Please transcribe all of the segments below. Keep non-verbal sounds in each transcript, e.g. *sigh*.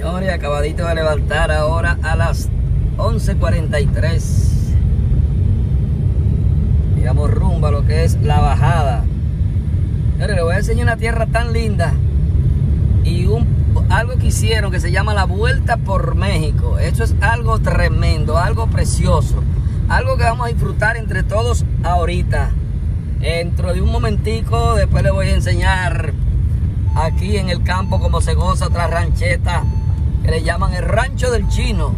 Señores, acabadito de levantar ahora a las 11.43. Digamos rumbo a lo que es la bajada. Señores, les voy a enseñar una tierra tan linda y un, algo que hicieron que se llama la Vuelta por México. Eso es algo tremendo, algo precioso. Algo que vamos a disfrutar entre todos ahorita. Dentro de un momentico, después les voy a enseñar aquí en el campo como se goza otra rancheta que le llaman el rancho del chino.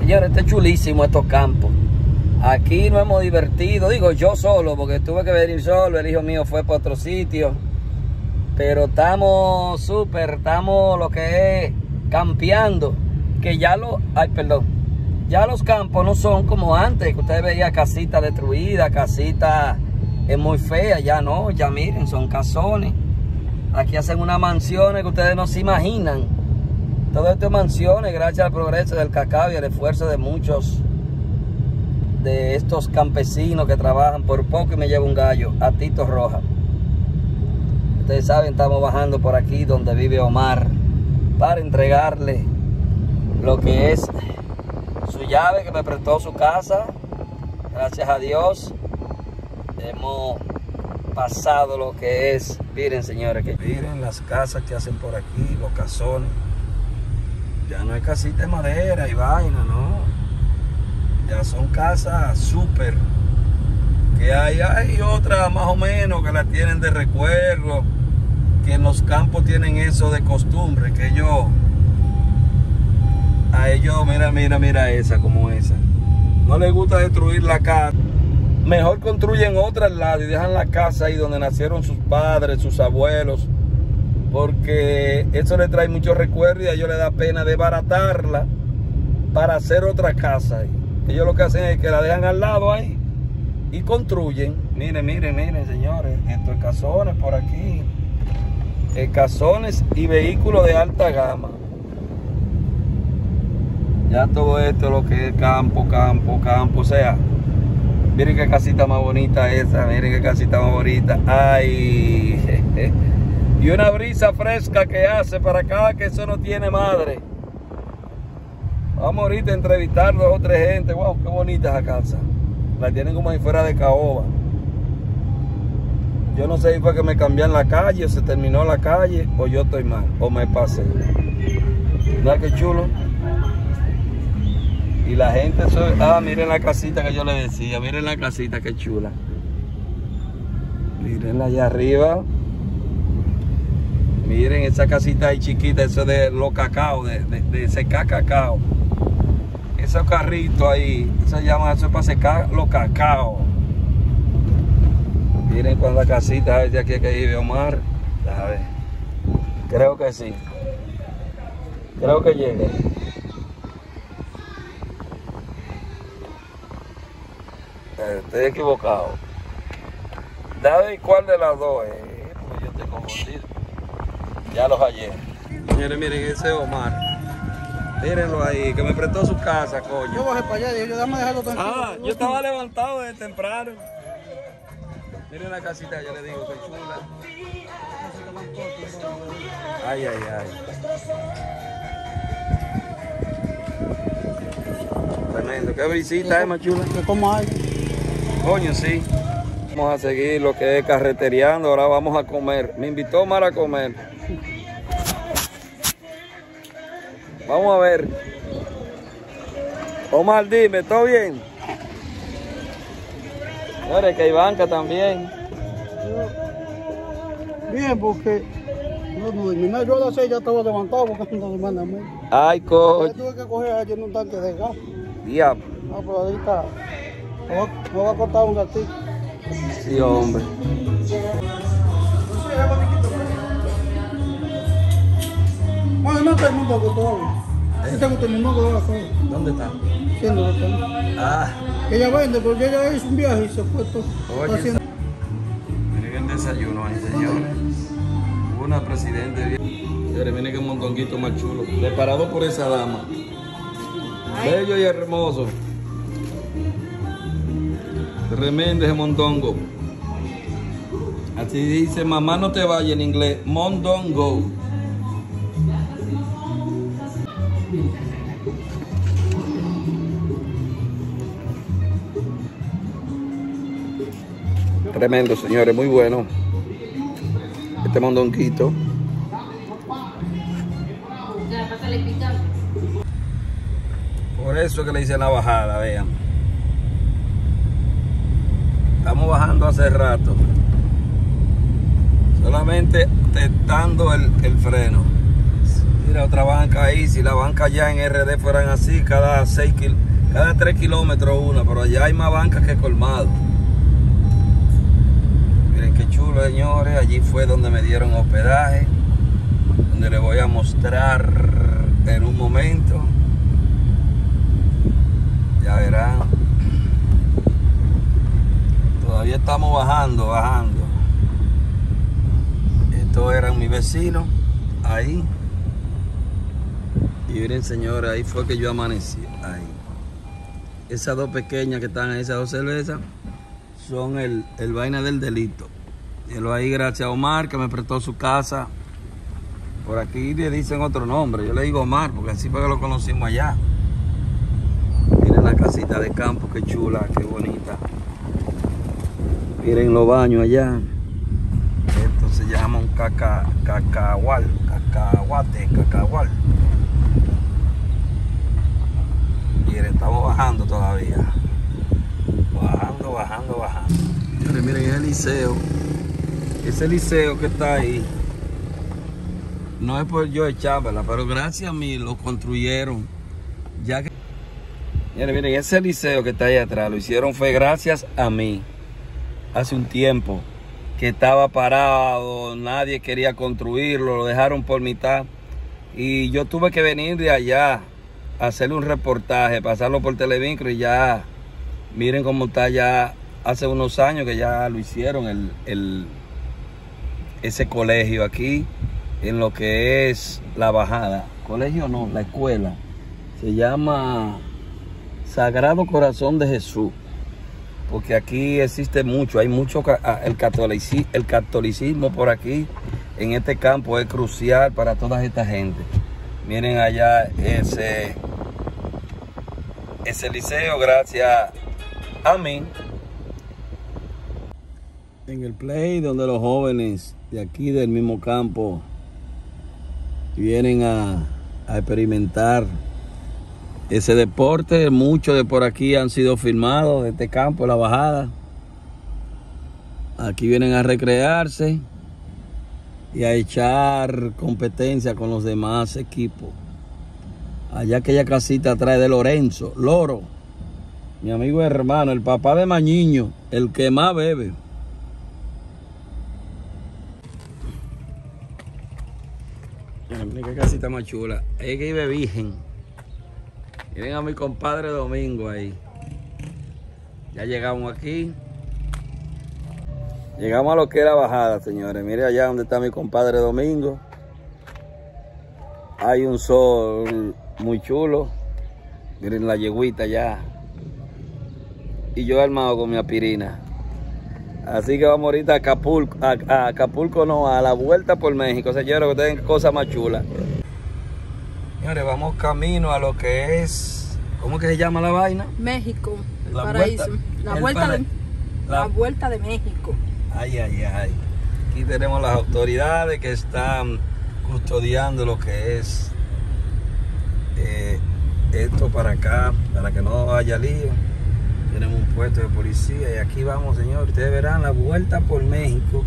Señores, este es chulísimo estos campos. Aquí nos hemos divertido, digo yo solo, porque tuve que venir solo, el hijo mío fue para otro sitio. Pero estamos súper, estamos lo que es campeando, que ya lo, ay perdón, ya los campos no son como antes, que ustedes veían casitas destruidas, casitas es muy feas, ya no, ya miren, son casones. Aquí hacen unas mansiones que ustedes no se imaginan. Todo esto es mansiones gracias al progreso del cacao y al esfuerzo de muchos de estos campesinos que trabajan por poco y me lleva un gallo, a Tito Roja. Ustedes saben, estamos bajando por aquí donde vive Omar para entregarle lo que es su llave que me prestó su casa. Gracias a Dios hemos pasado lo que es. Miren, señores, que miren las casas que hacen por aquí, los casones. Ya no es casita de madera y vaina, no. Ya son casas súper. Que hay, hay otras más o menos que la tienen de recuerdo. Que en los campos tienen eso de costumbre. Que ellos. A ellos, mira, mira, mira esa como esa. No les gusta destruir la casa mejor construyen otra al lado y dejan la casa ahí donde nacieron sus padres, sus abuelos, porque eso le trae muchos recuerdos y a ellos les da pena desbaratarla para hacer otra casa. Ellos lo que hacen es que la dejan al lado ahí y construyen. Miren, miren, miren, señores, estos casones por aquí, casones y vehículos de alta gama. Ya todo esto es lo que es campo, campo, campo, o sea, Miren qué casita más bonita esa, miren qué casita más bonita. Ay, *laughs* y una brisa fresca que hace para cada que eso no tiene madre. Vamos ahorita a entrevistar dos o tres gente. Wow, qué bonita esa casa. La tienen como ahí fuera de caoba. Yo no sé si fue que me cambian la calle, o se terminó la calle, o yo estoy mal, o me pasé. Mira qué chulo. Y la gente, ah, miren la casita que yo le decía, miren la casita, qué chula. Mirenla allá arriba. Miren esa casita ahí chiquita, eso de los cacao, de, de, secar cacao. Esos carritos ahí, se llama eso para secar los cacao. Miren cuántas casitas hay de aquí que vive Omar. A ver. Creo que sí. Creo que llegue. estoy equivocado. David, ¿cuál de las dos es? Pues yo estoy confundido. Ya los hallé. Señores, miren, ese Omar. Mírenlo ahí, que me prestó su casa, coño. Yo bajé para allá, yo déjame dejarlo tranquilo. Ah, yo estaba levantado desde temprano. Miren la casita, yo le digo, que chula. Ay, ay, ay. Tremendo, qué visita, eh, más chula. ¿Cómo hay? Coño, sí. Vamos a seguir lo que es carretereando, ahora vamos a comer. Me invitó Omar a comer. Vamos a ver. Omar, dime, ¿todo bien? Mire, que hay banca también. Bien, porque no, no, yo a las ya estaba levantado porque no demanda mí. Ay, coño. tuve que coger ayer un tanque de gas. Diablo. Ah, pero ahorita me va a cortar un gatito. Sí, hombre. Bueno, no terminó que todo. Esta que terminó que va ¿Dónde está? Ah. Ella vende porque ella hizo un viaje y se fue todo. Oye, haciendo... miren el desayuno ahí, señores. Una presidente. Señores, miren qué montonguito más chulo. Preparado por esa dama. Bello y hermoso. Tremendo ese mondongo. Así dice, mamá no te vaya en inglés. Mondongo. Tremendo, señores, muy bueno. Este mondonquito. Por eso que le hice la bajada, vean. Estamos bajando hace rato. Solamente testando el, el freno. Mira otra banca ahí. Si la banca ya en RD fueran así, cada 6 kil cada 3 kilómetros una, pero allá hay más bancas que colmado. Miren qué chulo, señores. Allí fue donde me dieron hospedaje. Donde les voy a mostrar en un momento. Ya verán. Todavía estamos bajando, bajando. Estos eran mis vecinos. Ahí. Y miren, señores, ahí fue que yo amanecí. Ahí. Esas dos pequeñas que están ahí, esas dos cervezas, son el, el vaina del delito. Y lo ahí gracias a Omar que me prestó su casa. Por aquí le dicen otro nombre. Yo le digo Omar porque así fue que lo conocimos allá. Miren la casita de campo, qué chula, qué bonita. Miren los baños allá. Esto se llama un caca, cacahual, cacahuate, cacahual. Miren, estamos bajando todavía. Bajando, bajando, bajando. Miren, miren ese liceo. Ese liceo que está ahí. No es por yo echármela, pero gracias a mí lo construyeron. Ya que. Miren, miren, ese liceo que está ahí atrás lo hicieron fue gracias a mí. Hace un tiempo que estaba parado, nadie quería construirlo, lo dejaron por mitad. Y yo tuve que venir de allá a hacerle un reportaje, pasarlo por Televincro y ya, miren cómo está ya, hace unos años que ya lo hicieron, el, el, ese colegio aquí, en lo que es la bajada. Colegio no, la escuela. Se llama Sagrado Corazón de Jesús. Porque aquí existe mucho, hay mucho, el catolicismo, el catolicismo por aquí, en este campo es crucial para toda esta gente. Miren allá ese, ese liceo, gracias a mí. En el play donde los jóvenes de aquí del mismo campo vienen a experimentar ese deporte. Muchos de por aquí han sido filmados de este campo, la bajada. Aquí vienen a recrearse y a echar competencia con los demás equipos. Allá aquella casita atrás de Lorenzo, Loro, mi amigo hermano, el papá de Mañiño, el que más bebe. Miren qué casita más chula. Es que vive virgen. Miren a mi compadre Domingo ahí. Ya llegamos aquí. Llegamos a lo que era bajada, señores. Miren allá donde está mi compadre Domingo. Hay un sol muy chulo. Miren la yeguita ya. Y yo armado con mi aspirina. Así que vamos ahorita a Acapulco. A, a Acapulco no, a la vuelta por México. Señores, que tengan cosas más chulas. Señores, vamos camino a lo que es. ¿Cómo que se llama la vaina? México, el La paraíso. vuelta- la, el vuelta para- de, la- la vuelta de México. Ay, ay, ay. Aquí tenemos las autoridades que están custodiando lo que es eh, esto para acá, para que no haya lío. Tenemos un puesto de policía y aquí vamos, señor. Ustedes verán la vuelta por México.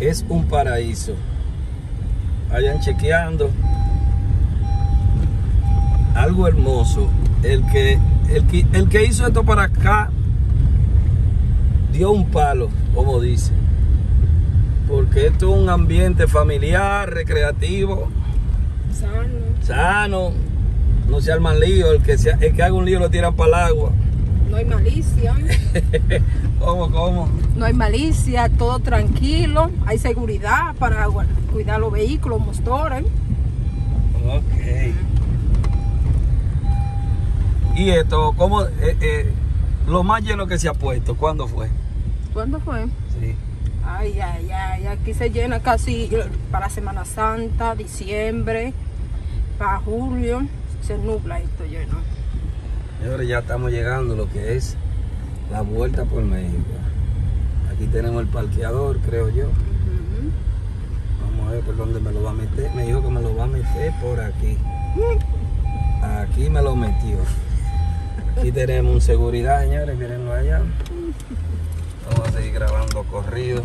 Es un paraíso. Vayan chequeando. Algo hermoso. El que, el que, el que hizo esto para acá dio un palo, como dice. Porque esto es un ambiente familiar, recreativo, Sano. sano. No se arman lío. El que, sea, el que haga un lío lo tiran para el agua. No hay malicia. *laughs* ¿Cómo, cómo? no hay malicia, todo tranquilo. Hay seguridad para cuidar los vehículos, motores. Ok. Y esto, ¿cómo? eh, eh, lo más lleno que se ha puesto, ¿cuándo fue? ¿Cuándo fue? Sí. Ay, ay, ay. Aquí se llena casi para Semana Santa, diciembre. para julio se nubla esto lleno. Señores, ya estamos llegando a lo que es la vuelta por México. Aquí tenemos el parqueador, creo yo. Vamos a ver por dónde me lo va a meter. Me dijo que me lo va a meter por aquí. Aquí me lo metió. Aquí tenemos un seguridad, señores, mírenlo allá. Vamos a seguir grabando corrido.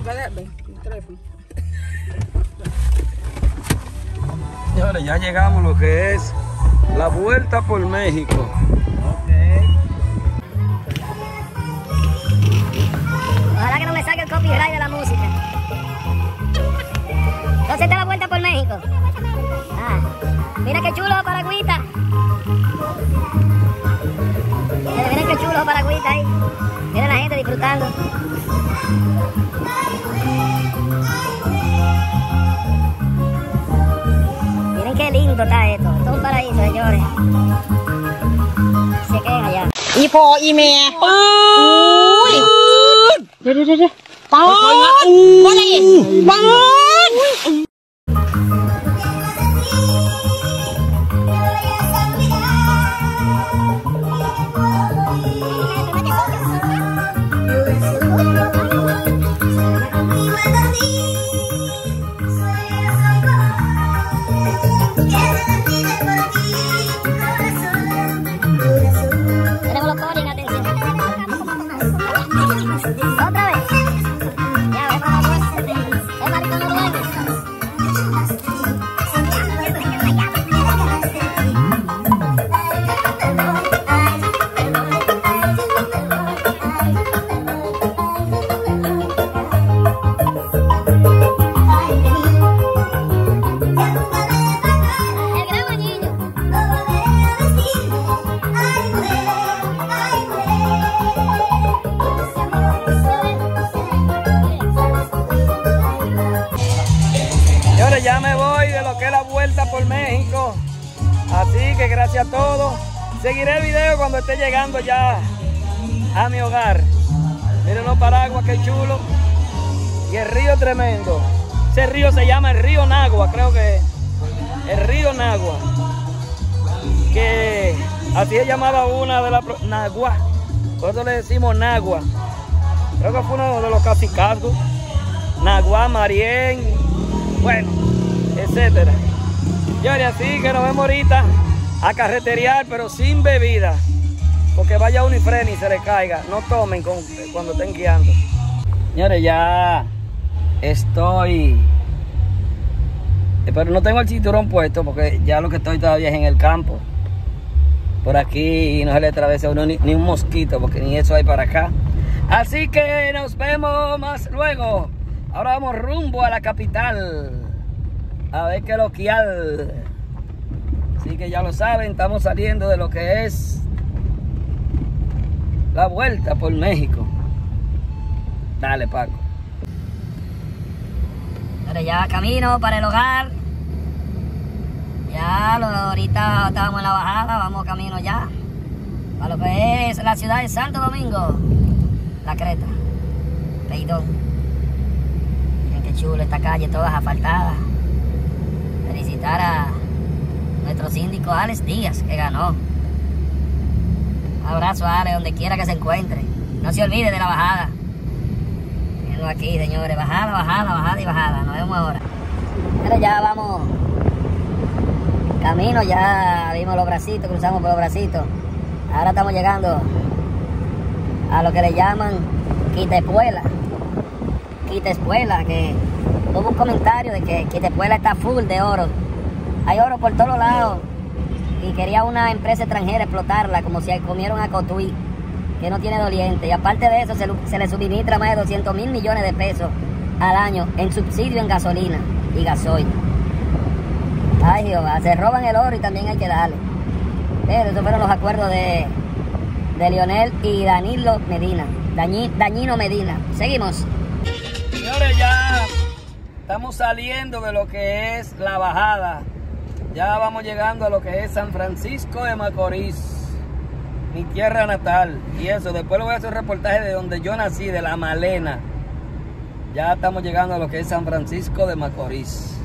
Señores, ya llegamos a lo que es la vuelta por México. Ojalá que no me saque el copyright de la música. Entonces está la vuelta por México. Ah, mira qué chulo Paragüita con los ahí. Mira la gente disfrutando. Miren qué lindo está esto. Esto es un paraíso, señores. Se quedan allá. Y por y me. ¡Uy! ¡Pon! ¡Pon! ¡Pon! Cuando esté llegando ya a mi hogar. Miren los paraguas, qué chulo. Y el río tremendo. Ese río se llama el río Nagua, creo que es. El río Nagua. Que así se llamaba una de las... Nagua. Nosotros le decimos Nagua. Creo que fue uno de los cacicazgos. Naguá, Marién, bueno, etcétera. Y ahora así que nos vemos ahorita a carreterear, pero sin bebida. Porque vaya uno y frene y se le caiga. No tomen cuando estén guiando. Señores, ya estoy. eh, Pero no tengo el cinturón puesto porque ya lo que estoy todavía es en el campo. Por aquí no se le atravesa a uno ni, ni un mosquito porque ni eso hay para acá. Así que nos vemos más luego. Ahora vamos rumbo a la capital. A ver qué lo que hay. Así que ya lo saben, estamos saliendo de lo que es la vuelta por México. Dale, Paco. Ahora ya camino para el hogar. Ya ahorita estábamos en la bajada, vamos camino ya. Para lo que es la ciudad de Santo Domingo. La Creta. Peidón. Miren qué chulo esta calle, todas asfaltadas. Felicitar a nuestro síndico Alex Díaz, que ganó. Abrazo a Alex, donde quiera que se encuentre. No se olvide de la bajada. Mirenlo aquí, señores. Bajada, bajada, bajada y bajada. Nos vemos ahora. Pero ya vamos. Camino, ya vimos los bracitos, cruzamos por los bracitos. Ahora estamos llegando a lo que le llaman Quitepuela. Quitepuela, que hubo un comentario de que Quitepuela está full de oro. Hay oro por todos lados. Y quería una empresa extranjera explotarla como si comieron a Cotuí que no tiene doliente. Y aparte de eso, se, se le suministra más de 200 mil millones de pesos al año en subsidio en gasolina y gasoil. Ay, Jehová, se roban el oro y también hay que darle. Pero esos fueron los acuerdos de, de Lionel y Danilo Medina. Dañi- Dañino Medina. Seguimos. Señores, ya estamos saliendo de lo que es la bajada. Ya vamos llegando a lo que es San Francisco de Macorís, mi tierra natal. Y eso, después le voy a hacer un reportaje de donde yo nací, de La Malena. Ya estamos llegando a lo que es San Francisco de Macorís.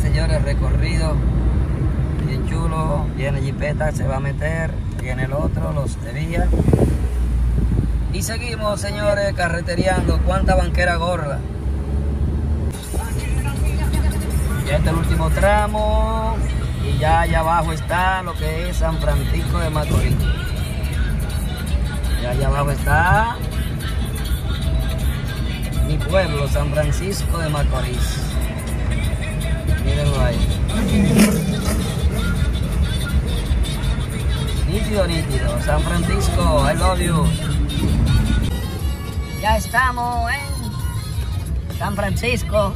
señores, recorrido. Bien chulo. Viene Jipeta, se va a meter. Viene el otro, los de. Y seguimos, señores, carretereando. ¿Cuánta banquera gorda? Ya está el último tramo. Y ya allá abajo está lo que es San Francisco de Macorís. Ya allá abajo está mi pueblo, San Francisco de Macorís. Mírenlo ahí. Nítido, nítido. San Francisco, I love you. Ya estamos en San Francisco.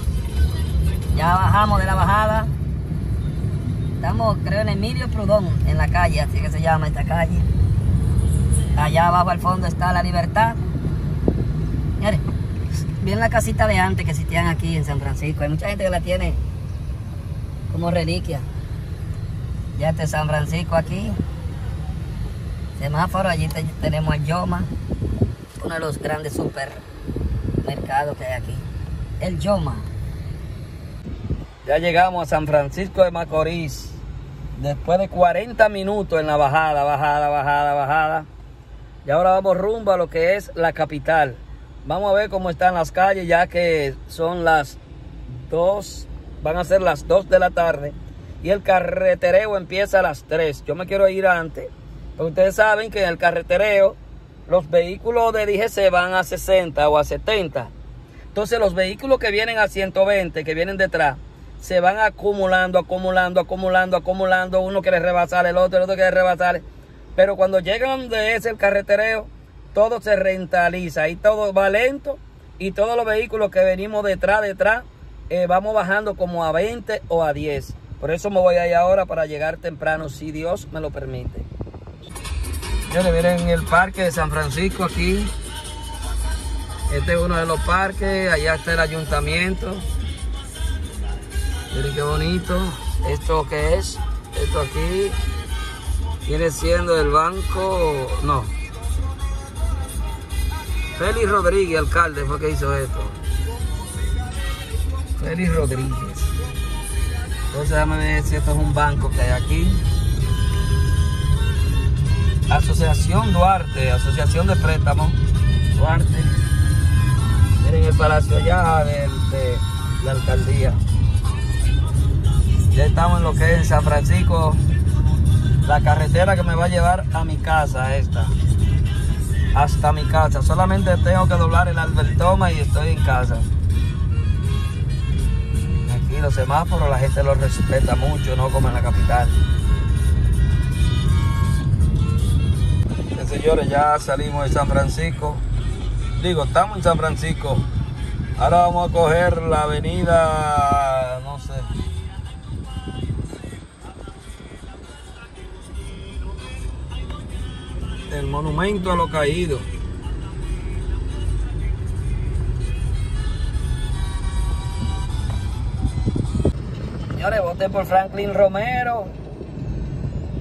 Ya bajamos de la bajada. Estamos, creo, en Emilio Prudón, en la calle, así que se llama esta calle. Allá abajo al fondo está la libertad. Miren, bien la casita de antes que existían aquí en San Francisco. Hay mucha gente que la tiene como reliquia. Ya este San Francisco aquí. Semáforo, allí te- tenemos a Yoma, uno de los grandes supermercados que hay aquí. El Yoma. Ya llegamos a San Francisco de Macorís. Después de 40 minutos en la bajada, bajada, bajada, bajada. Y ahora vamos rumbo a lo que es la capital. Vamos a ver cómo están las calles, ya que son las 2, van a ser las 2 de la tarde. Y el carretereo empieza a las 3. Yo me quiero ir antes. Porque ustedes saben que en el carretereo los vehículos de DGC van a 60 o a 70. Entonces los vehículos que vienen a 120, que vienen detrás, se van acumulando, acumulando, acumulando, acumulando. Uno quiere rebasar el otro, el otro quiere rebasar. Pero cuando llegan donde es el carretereo, todo se rentaliza y todo va lento. Y todos los vehículos que venimos detrás, detrás, eh, vamos bajando como a 20 o a 10. Por eso me voy ahí ahora para llegar temprano, si Dios me lo permite. Le miren el parque de San Francisco aquí. Este es uno de los parques, allá está el ayuntamiento. Miren qué bonito. ¿Esto qué es? Esto aquí viene siendo el banco, no. Félix Rodríguez, alcalde, fue que hizo esto. Félix Rodríguez. Entonces déjame ver si esto es un banco que hay aquí. Asociación Duarte, Asociación de Préstamos Duarte. Miren el palacio allá del- de, la alcaldía. Ya estamos en lo que es en San Francisco, la carretera que me va a llevar a mi casa esta. Hasta mi casa. Solamente tengo que doblar el Albertoma y estoy en casa. Aquí los semáforos la gente los respeta mucho, no como en la capital. Señores, ya salimos de San Francisco. Digo, estamos en San Francisco. Ahora vamos a coger la avenida, no sé. El monumento a lo caído. Señores, voté por Franklin Romero.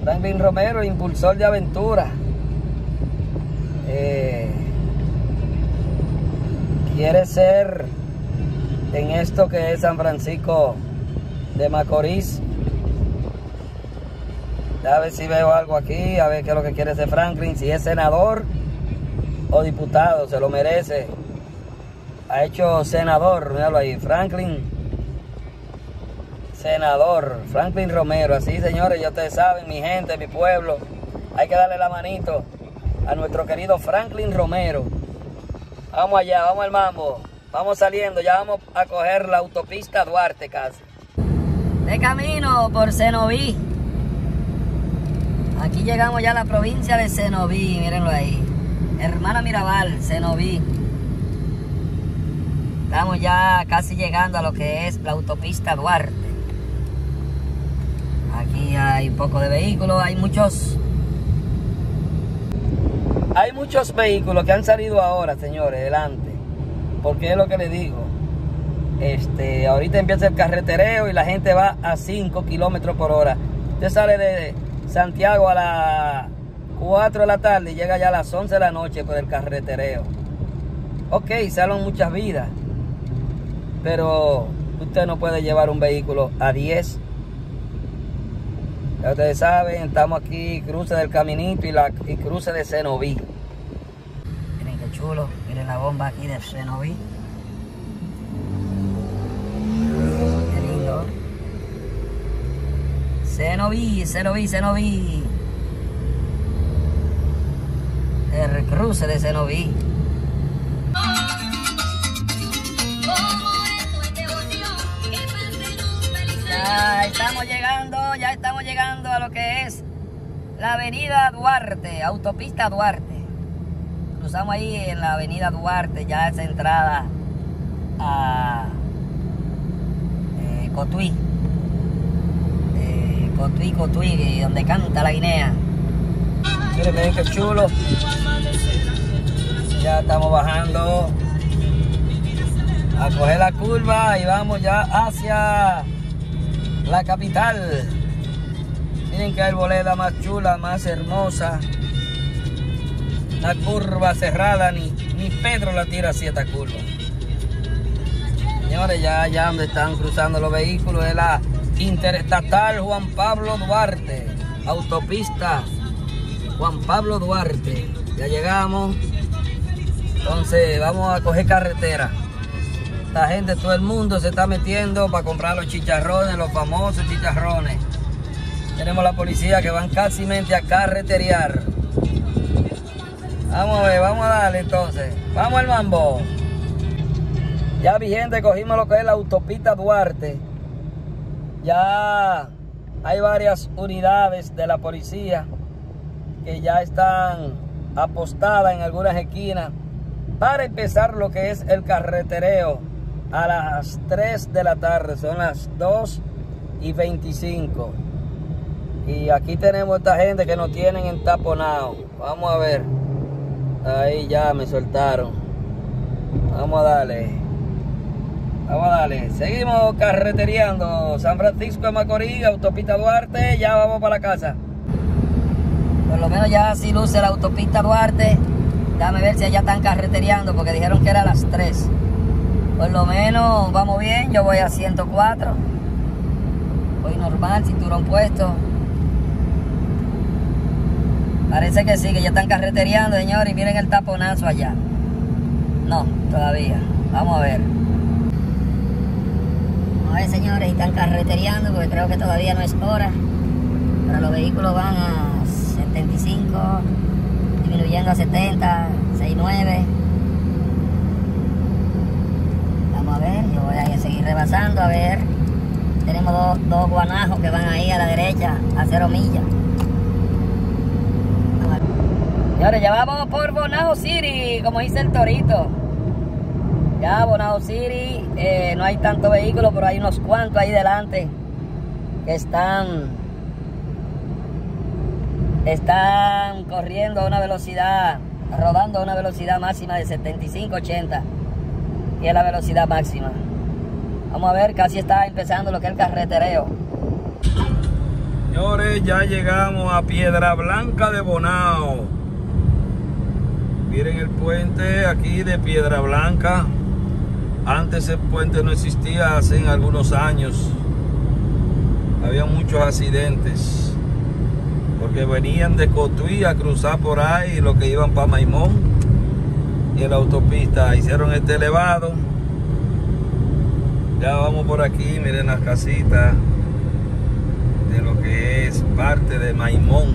Franklin Romero, impulsor de aventura. Eh, quiere ser en esto que es San Francisco de Macorís. A ver si veo algo aquí, a ver qué es lo que quiere ser Franklin, si es senador o diputado, se lo merece. Ha hecho senador, míralo ahí, Franklin, senador, Franklin Romero, así señores, ya ustedes saben, mi gente, mi pueblo, hay que darle la manito a nuestro querido Franklin Romero. Vamos allá, vamos al mambo, vamos saliendo, ya vamos a coger la autopista Duarte casi. De camino por Cenoví. Aquí llegamos ya a la provincia de Cenoví, mírenlo ahí. Hermana Mirabal, Cenoví. Estamos ya casi llegando a lo que es la autopista Duarte. Aquí hay un poco de vehículos, hay muchos. Hay muchos vehículos que han salido ahora, señores, delante. Porque es lo que les digo. Este, ahorita empieza el carretereo y la gente va a 5 kilómetros por hora. Usted sale de Santiago a las 4 de la tarde y llega ya a las 11 de la noche por el carretereo. Ok, salen muchas vidas. Pero Usted no puede llevar un vehículo a 10. Ya ustedes saben, estamos aquí, cruce del Caminito y, la, y cruce de Cenoví. Miren qué chulo. Miren la bomba aquí de Cenoví. Cenoví, Cenoví, Cenoví. El cruce de Cenoví. Ya estamos llegando, ya estamos llegando a lo que es la avenida Duarte, autopista Duarte. Cruzamos ahí en la avenida Duarte, ya esa entrada a eh, Cotuí. Cotuí, Cotuí, donde canta la Guinea. Miren, miren qué chulo. Ya estamos bajando a coger la curva y vamos ya hacia la capital. Miren que arboleda más chula, más hermosa. La curva cerrada, ni, ni Pedro la tira así esta curva. Señores, ya allá donde están cruzando los vehículos es la Interestatal Juan Pablo Duarte, autopista Juan Pablo Duarte. Ya llegamos. Entonces vamos a coger carretera. Esta gente, todo el mundo se está metiendo para comprar los chicharrones, los famosos chicharrones. Tenemos la policía que van casi a carreterear. Vamos a ver, vamos a darle entonces. Vamos al mambo. Ya vigente, cogimos lo que es la autopista Duarte. Ya hay varias unidades de la policía que ya están apostadas en algunas esquinas para empezar lo que es el carretereo a las 3 de la tarde, son las 2 y 25. Y aquí tenemos esta gente que nos tienen entaponado. Vamos a ver. Ahí ya me soltaron. Vamos a darle. Vamos a darle. Seguimos carretereando. San Francisco de Macorís, Autopista Duarte. Ya vamos para la casa. Por lo menos ya así luce la autopista Duarte. Dame ver si allá están carretereando porque dijeron que era a las 3. Por lo menos vamos bien, yo voy a 104. Voy normal, cinturón puesto. Parece que sí, que ya están carretereando, señores. Y miren el taponazo allá. No, todavía. Vamos a ver. A ver, señores, están carretereando porque creo que todavía no es hora. Pero los vehículos van a 75, disminuyendo a 70, 69. Vamos a ver, yo voy a seguir rebasando, a ver. Tenemos dos, dos guanajos que van ahí a la derecha, a cero millas. Señores, ya vamos por Bonao City, como dice el torito. Ya Bonao City, eh, no hay tanto vehículo, pero hay unos cuantos ahí delante que están están corriendo a una velocidad, rodando a una velocidad máxima de 75-80 y es la velocidad máxima. Vamos a ver, casi está empezando lo que es el carretereo. Señores, ya llegamos a Piedra Blanca de Bonao. Miren el puente aquí de Piedra Blanca. Antes el puente no existía hace algunos años. Había muchos accidentes. Porque venían de Cotuí a cruzar por ahí los que iban para Maimón. Y la autopista hicieron este elevado. Ya vamos por aquí, miren las casitas de lo que es parte de Maimón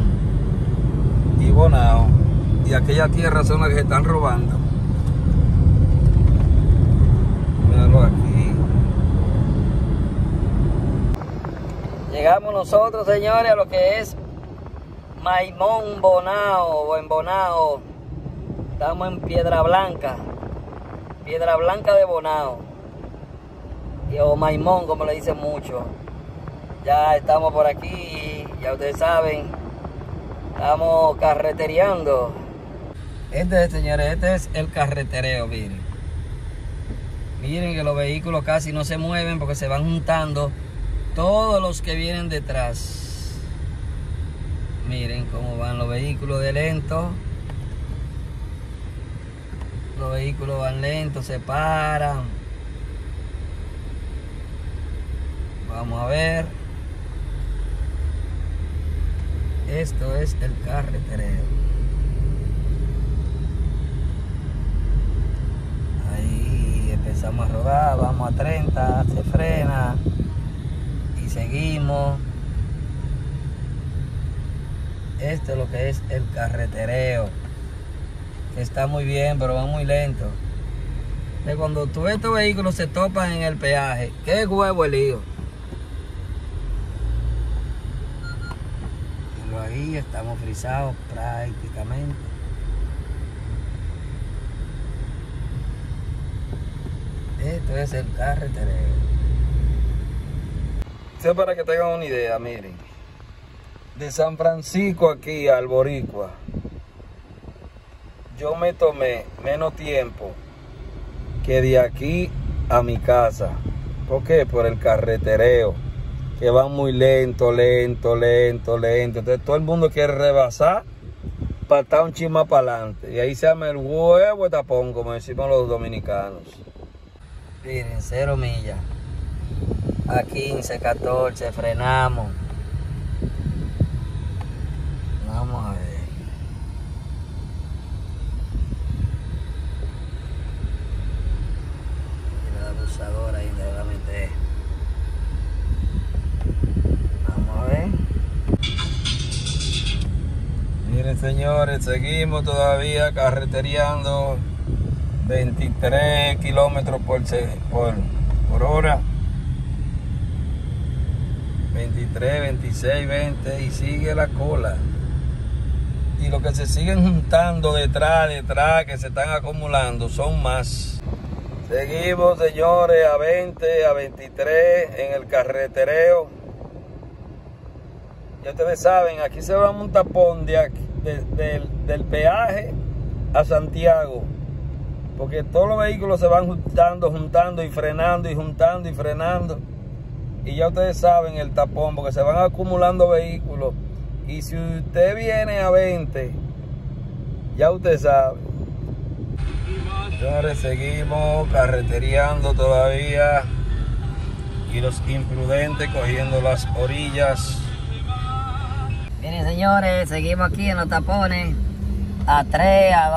y Bonao y aquella tierra son las que están robando. Aquí. Llegamos nosotros, señores, a lo que es Maimón Bonao o en Bonao. Estamos en Piedra Blanca. Piedra Blanca de Bonao. Y, o Maimón, como le dicen mucho. Ya estamos por aquí, ya ustedes saben. Estamos carretereando. Este, señores, este es el carretereo, miren. Miren que los vehículos casi no se mueven porque se van juntando todos los que vienen detrás. Miren cómo van los vehículos de lento. Los vehículos van lentos, se paran. Vamos a ver. Esto es el carretereo. Ahí empezamos a rodar, vamos a 30, se frena y seguimos. Esto es lo que es el carretereo. Está muy bien, pero va muy lento. De cuando tú estos vehículos se topan en el peaje, qué huevo el lío. Pero ahí estamos frisados prácticamente. Esto es el carretereo. Esto para que tengan una idea, miren. De San Francisco aquí al Boricua, yo me tomé menos tiempo que de aquí a mi casa. ¿Por qué? Por el carretereo, que va muy lento, lento, lento, lento. Entonces todo el mundo quiere rebasar para estar un chisma para adelante. Y ahí se llama el huevo tapón, como decimos los dominicanos. Miren, cero millas. A 15, 14, frenamos. Vamos a ver. Y la abusadora ahí le. Vamos a ver. Miren señores, seguimos todavía carretereando 23 kilómetros por, por, por hora. 23, 26, 20 y sigue la cola. Y lo que se siguen juntando detrás, detrás, que se están acumulando, son más. Seguimos, señores, a 20, a 23 en el carretereo. Ya ustedes saben, aquí se va un tapón de aquí- de- del, del peaje a Santiago. Porque todos los vehículos se van juntando, juntando y frenando y juntando y frenando. Y ya ustedes saben el tapón, porque se van acumulando vehículos. Y si usted viene a 20, ya usted sabe. Señores, seguimos carretereando todavía. Y los imprudentes cogiendo las orillas. Miren señores, seguimos aquí en los tapones. A 3, a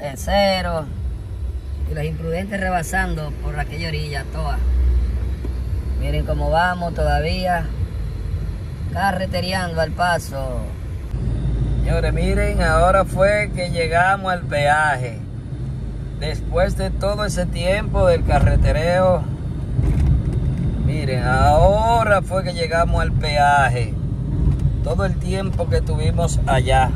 2, en 0. Y los imprudentes rebasando por aquella orilla toda. Miren cómo vamos todavía. Carretereando al paso. Señores, miren, ahora fue que llegamos al peaje. Después de todo ese tiempo del carretereo, miren, ahora fue que llegamos al peaje. Todo el tiempo que tuvimos allá.